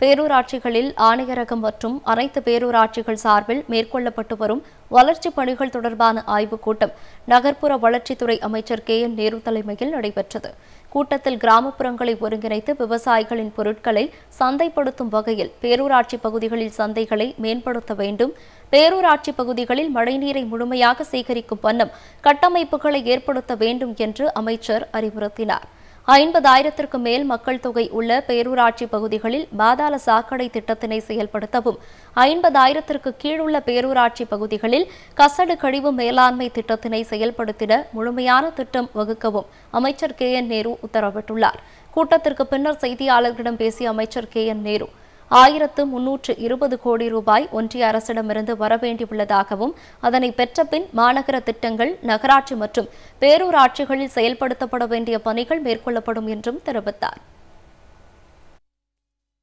பேரூராட்சிகளில் ஆணையரகம் மற்றும் அனைத்து பேரூராட்சிகள் சார்பில் மேற்கொள்ளப்பட்டு வரும் வளர்ச்சிப் பணிகள் தொடர்பான ஆய்வுக் கூட்டம் நகர்ப்புற வளர்ச்சித்துறை அமைச்சர் கே என் நேரு தலைமையில் நடைபெற்றது. கூட்டத்தில் கிராமப்புறங்களை ஒருங்கிணைத்து விவசாயிகளின் பொருட்களை சந்தைப்படுத்தும் வகையில் பேரூராட்சி பகுதிகளில் சந்தைகளை மேம்படுத்த வேண்டும். பேரூராட்சி பகுதிகளில் மழைநீரை முழுமையாக சேகரிக்கும் வண்ணம் கட்டமைப்புகளை ஏற்படுத்த வேண்டும் என்று அமைச்சர் அறிவுறுத்தினார். ஐம்பதாயிரத்திற்கு மேல் மக்கள் தொகை உள்ள பேரூராட்சி பகுதிகளில் பாதாள சாக்கடை திட்டத்தினை செயல்படுத்தவும் ஐம்பதாயிரத்திற்கு கீழுள்ள பேரூராட்சி பகுதிகளில் கசடு கழிவு மேலாண்மை திட்டத்தினை செயல்படுத்திட முழுமையான திட்டம் வகுக்கவும் அமைச்சர் கே என் நேரு உத்தரவிட்டுள்ளார். கூட்டத்திற்கு பின்னர் செய்தியாளர்களிடம் பேசிய அமைச்சர் கே என் நேரு ஆயிரத்து முன்னூற்று இருபது கோடி ரூபாய் ஒன்றிய அரசிடமிருந்து வரவேண்டியுள்ளதாகவும் அதனை பெற்ற பின் மாநகர திட்டங்கள் நகராட்சி மற்றும் பேரூராட்சிகளில் செயல்படுத்தப்பட வேண்டிய பணிகள் மேற்கொள்ளப்படும் என்றும் தெரிவித்தார்.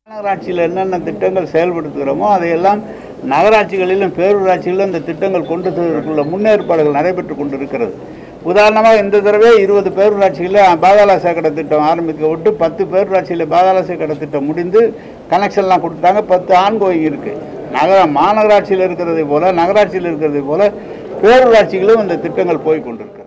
மாநகராட்சியில் என்னென்ன திட்டங்கள் செயல்படுத்துகிறோமோ அதையெல்லாம் நகராட்சிகளிலும் பேரூராட்சிகளிலும் இந்த திட்டங்கள் கொண்டு செல்வதற்குள்ள முன்னேற்பாடுகள் நடைபெற்று கொண்டிருக்கிறது. உதாரணமாக இந்த தடவை இருபது பேரூராட்சிகளில் பாதாள சாக்கடை திட்டம் ஆரம்பிக்க விட்டு பத்து பேரூராட்சியில் பாதாள சாக்கடை திட்டம் முடிந்து கனெக்ஷன்லாம் கொடுத்தாங்க. பத்து ஆண் கோயில் இருக்குது நகர மாநகராட்சியில் இருக்கிறதை போல் நகராட்சியில் இருக்கிறதை போல் பேரூராட்சிகளும் இந்த திட்டங்கள் போய் கொண்டிருக்கு.